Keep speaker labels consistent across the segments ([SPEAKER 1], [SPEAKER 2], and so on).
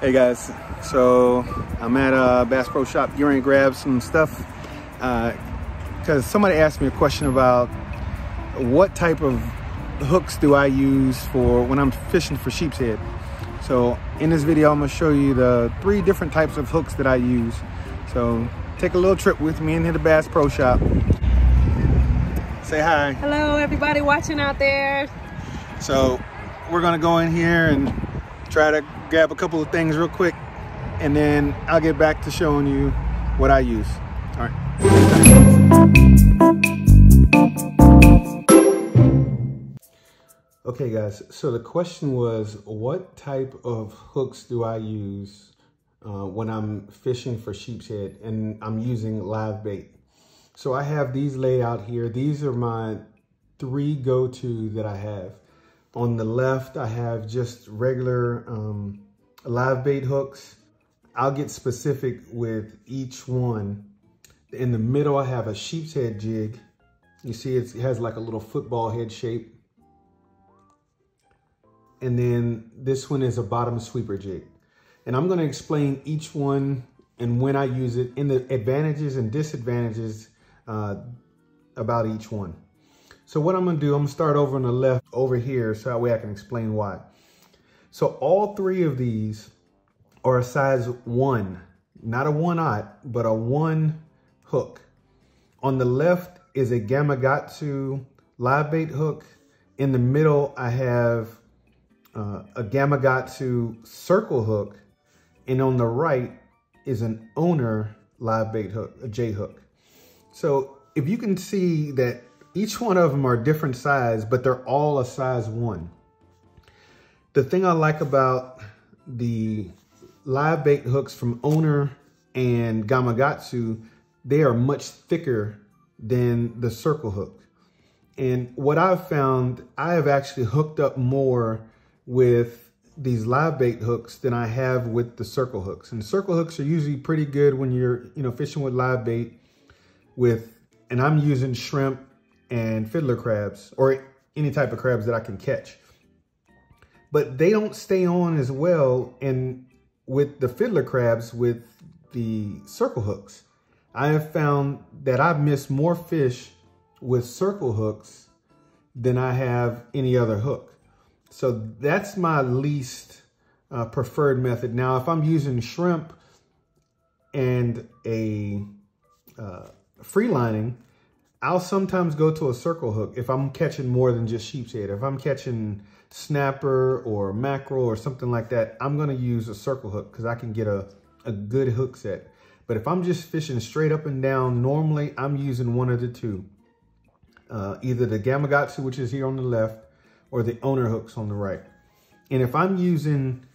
[SPEAKER 1] Hey guys, so I'm at a Bass Pro Shop to grab some stuff because uh, somebody asked me a question about what type of hooks do I use for when I'm fishing for sheepshead. So in this video, I'm gonna show you the three different types of hooks that I use. So take a little trip with me into the Bass Pro Shop. Say hi.
[SPEAKER 2] Hello everybody watching out there.
[SPEAKER 1] So we're gonna go in here and try to grab a couple of things real quick and then I'll get back to showing you what I use. All right. Okay guys, so the question was what type of hooks do I use uh, when I'm fishing for sheepshead and I'm using live bait. So I have these laid out here. These are my three go-to that I have. On the left, I have just regular um, live bait hooks. I'll get specific with each one. In the middle, I have a sheepshead jig. You see it has like a little football head shape. And then this one is a bottom sweeper jig. And I'm gonna explain each one and when I use it and the advantages and disadvantages uh, about each one. So what I'm gonna do, I'm gonna start over on the left over here so that way I can explain why. So all three of these are a size one, not a one aught, but a one hook. On the left is a Gamakatsu live bait hook. In the middle, I have uh, a Gamakatsu circle hook. And on the right is an owner live bait hook, a J hook. So if you can see that each one of them are different size, but they're all a size one. The thing I like about the live bait hooks from Owner and Gamakatsu, they are much thicker than the circle hook. And what I've found, I have actually hooked up more with these live bait hooks than I have with the circle hooks. And circle hooks are usually pretty good when you're, you know, fishing with live bait with, and I'm using shrimp and fiddler crabs or any type of crabs that I can catch. But they don't stay on as well and with the fiddler crabs with the circle hooks. I have found that I've missed more fish with circle hooks than I have any other hook. So that's my least uh, preferred method. Now, if I'm using shrimp and a uh, free lining, I'll sometimes go to a circle hook if I'm catching more than just sheepshead. If I'm catching snapper or mackerel or something like that, I'm going to use a circle hook because I can get a, a good hook set. But if I'm just fishing straight up and down, normally I'm using one of the two. Uh, either the Gamakatsu, which is here on the left, or the owner hooks on the right. And if I'm using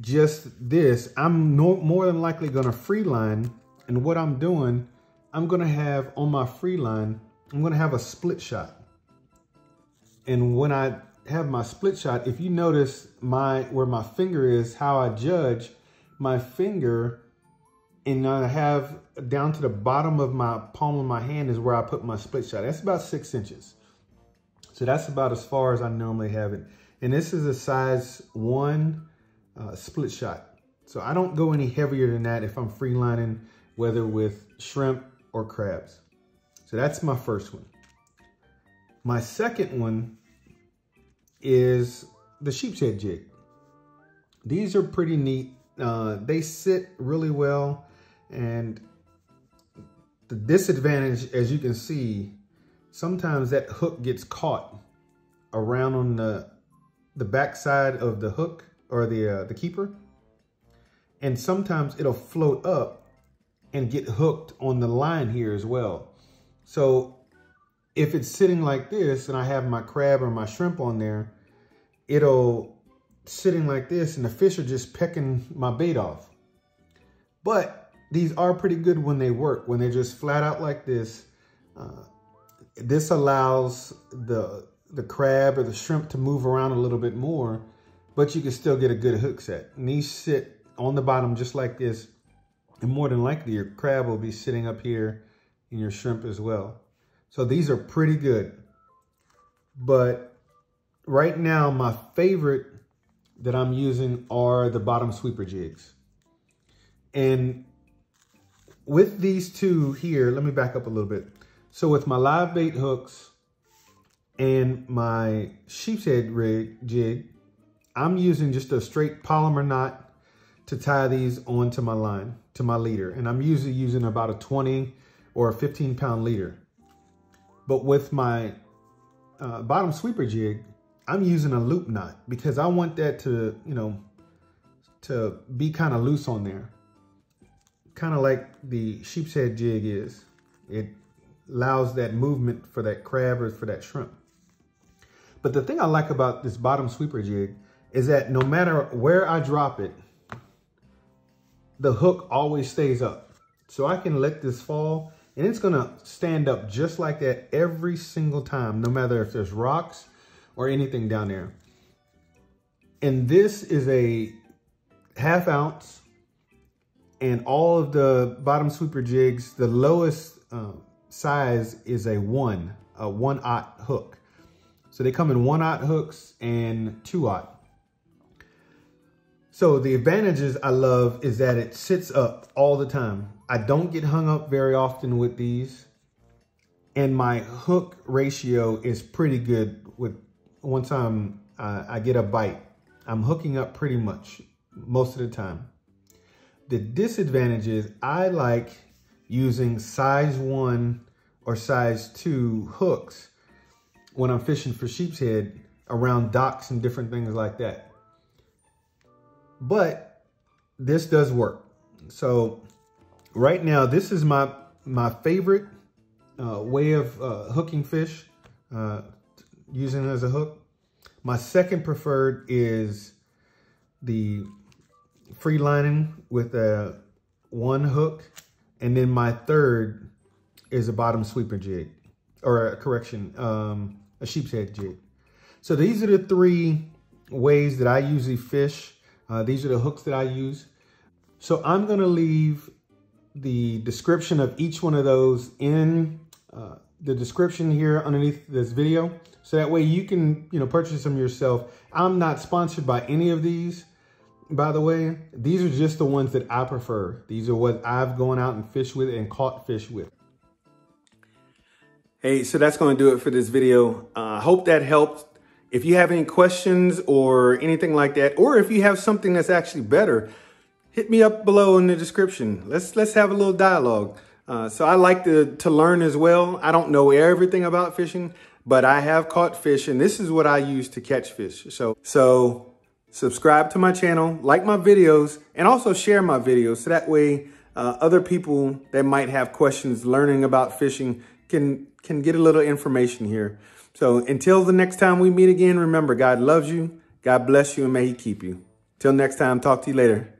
[SPEAKER 1] just this, I'm no, more than likely going to free line. And what I'm doing I'm to have on my free line, I'm to have a split shot. And when I have my split shot, if you notice my where my finger is, how I judge my finger, and I have down to the bottom of my palm of my hand is where I put my split shot. That's about six inches. So that's about as far as I normally have it. And this is a size one uh, split shot. So I don't go any heavier than that if I'm free lining, whether with shrimp or crabs. So that's my first one. My second one is the sheepshead jig. These are pretty neat. Uh, they sit really well and the disadvantage, as you can see, sometimes that hook gets caught around on the the backside of the hook or the uh, the keeper, and sometimes it'll float up and get hooked on the line here as well. So if it's sitting like this and I have my crab or my shrimp on there, it'll sitting like this and the fish are just pecking my bait off. But these are pretty good when they work, when they're just flat out like this. Uh, this allows the, the crab or the shrimp to move around a little bit more, but you can still get a good hook set. And these sit on the bottom just like this and more than likely, your crab will be sitting up here in your shrimp as well. So these are pretty good. But right now, my favorite that I'm using are the bottom sweeper jigs. And with these two here, let me back up a little bit. So with my live bait hooks and my sheepshead rig jig, I'm using just a straight Palomar knot to tie these onto my line, to my leader. And I'm usually using about a 20 or a 15 pound leader. But with my uh, bottom sweeper jig, I'm using a loop knot because I want that to, you know, to be kind of loose on there. Kind of like the sheepshead jig is. It allows that movement for that crab or for that shrimp. But the thing I like about this bottom sweeper jig is that no matter where I drop it, the hook always stays up. So I can let this fall and it's gonna stand up just like that every single time, no matter if there's rocks or anything down there. And this is a half ounce and all of the bottom sweeper jigs, the lowest uh, size is a one, a one aught hook. So they come in one aught hooks and two aught. So the advantages I love is that it sits up all the time. I don't get hung up very often with these. And my hook ratio is pretty good with once I'm, uh, I get a bite. I'm hooking up pretty much most of the time. The disadvantage is I like using size one or size two hooks when I'm fishing for sheepshead around docks and different things like that. But this does work. So right now, this is my, my favorite uh, way of uh, hooking fish, uh, using it as a hook. My second preferred is the free lining with a one hook. And then my third is a bottom sweeper jig, or a correction, um, a sheepshead jig. So these are the three ways that I usually fish. Uh, these are the hooks that I use. So I'm gonna leave the description of each one of those in uh, the description here underneath this video. So that way you can, you know, purchase them yourself. I'm not sponsored by any of these, by the way. These are just the ones that I prefer. These are what I've gone out and fished with and caught fish with. Hey, so that's going to do it for this video. I uh, hope that helped. If you have any questions or anything like that, or if you have something that's actually better, hit me up below in the description. Let's let's have a little dialogue. Uh, so I like to, to learn as well. I don't know everything about fishing, but I have caught fish and this is what I use to catch fish. So, so subscribe to my channel, like my videos, and also share my videos. So that way uh, other people that might have questions learning about fishing can, can get a little information here. So until the next time we meet again, remember, God loves you, God bless you, and may he keep you. Till next time, talk to you later.